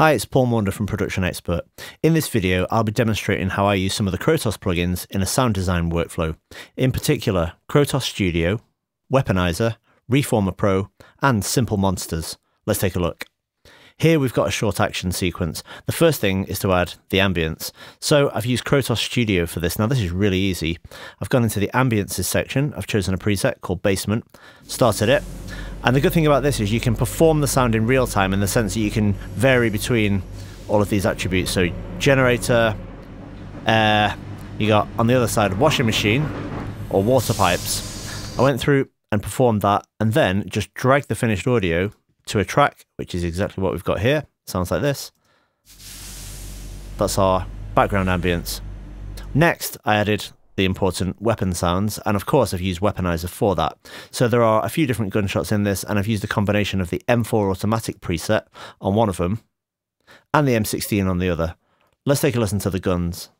Hi, it's Paul Maunder from Production Expert. In this video, I'll be demonstrating how I use some of the Krotos plugins in a sound design workflow. In particular, Krotos Studio, Weaponizer, Reformer Pro, and Simple Monsters. Let's take a look. Here we've got a short action sequence. The first thing is to add the ambience. So I've used Krotos Studio for this. Now this is really easy. I've gone into the ambiences section. I've chosen a preset called Basement, started it, and the good thing about this is you can perform the sound in real time in the sense that you can vary between all of these attributes. So generator, air, you got on the other side washing machine or water pipes. I went through and performed that and then just dragged the finished audio to a track, which is exactly what we've got here. Sounds like this. That's our background ambience. Next, I added the important weapon sounds. And of course, I've used Weaponizer for that. So there are a few different gunshots in this, and I've used a combination of the M4 automatic preset on one of them and the M16 on the other. Let's take a listen to the guns.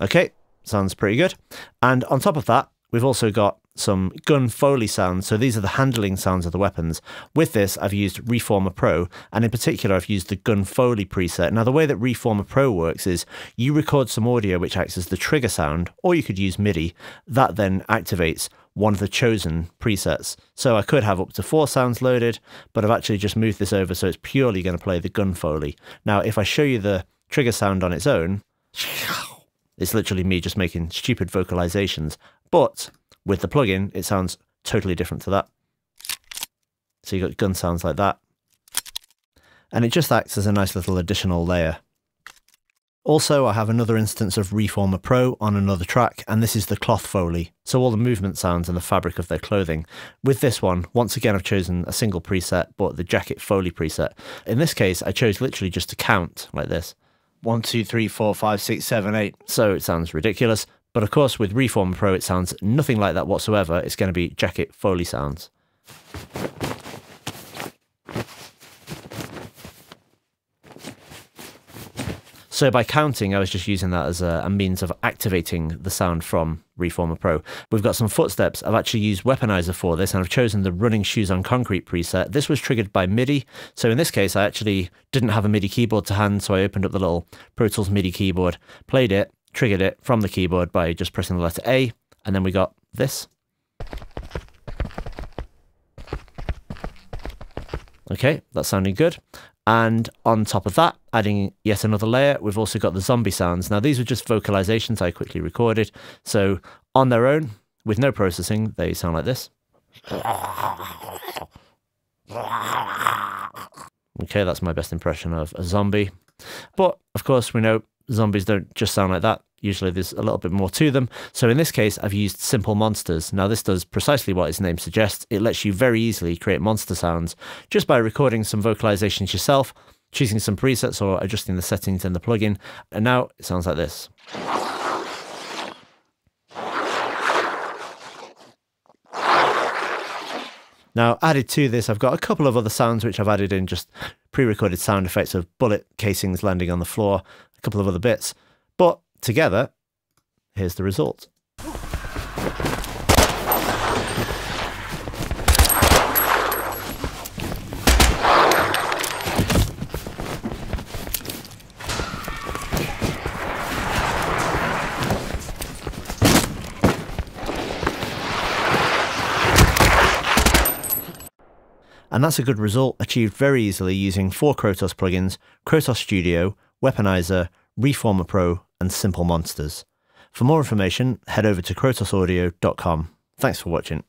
Okay, sounds pretty good. And on top of that, we've also got some gun foley sounds. So these are the handling sounds of the weapons. With this, I've used Reformer Pro, and in particular, I've used the gun foley preset. Now, the way that Reformer Pro works is you record some audio which acts as the trigger sound, or you could use MIDI. That then activates one of the chosen presets. So I could have up to four sounds loaded, but I've actually just moved this over so it's purely going to play the gun foley. Now, if I show you the trigger sound on its own, it's literally me just making stupid vocalizations. But with the plugin, it sounds totally different to that. So you've got gun sounds like that. And it just acts as a nice little additional layer. Also, I have another instance of Reformer Pro on another track, and this is the cloth foley, so all the movement sounds and the fabric of their clothing. With this one, once again, I've chosen a single preset, but the jacket foley preset. In this case, I chose literally just to count like this. One, two, three, four, five, six, seven, eight. So it sounds ridiculous. But of course, with Reformer Pro, it sounds nothing like that whatsoever. It's going to be jacket Foley sounds. So by counting, I was just using that as a, a, means of activating the sound from Reformer Pro. We've got some footsteps. I've actually used Weaponizer for this, and I've chosen the Running Shoes on Concrete preset. This was triggered by MIDI. So in this case, I actually didn't have a MIDI keyboard to hand, so I opened up the little Pro Tools MIDI keyboard, played it, triggered it from the keyboard by just pressing the letter A, and then we got this. Okay, that's sounding good. And on top of that, adding yet another layer, we've also got the zombie sounds. Now, these were just vocalizations I quickly recorded. So on their own, with no processing, they sound like this. Okay, that's my best impression of a zombie. But of course, we know zombies don't just sound like that. Usually there's a little bit more to them. So in this case, I've used Simple Monsters. Now, this does precisely what its name suggests. It lets you very easily create monster sounds just by recording some vocalizations yourself, choosing some presets or adjusting the settings in the plugin. And now it sounds like this. Now, added to this, I've got a couple of other sounds which I've added in just pre recorded sound effects of bullet casings landing on the floor, a couple of other bits. But together, here's the result. And that's a good result achieved very easily using four Krotos plugins, Krotos Studio, Weaponizer, Reformer Pro, and Simple Monsters. For more information, head over to krotosaudio.com. Thanks for watching.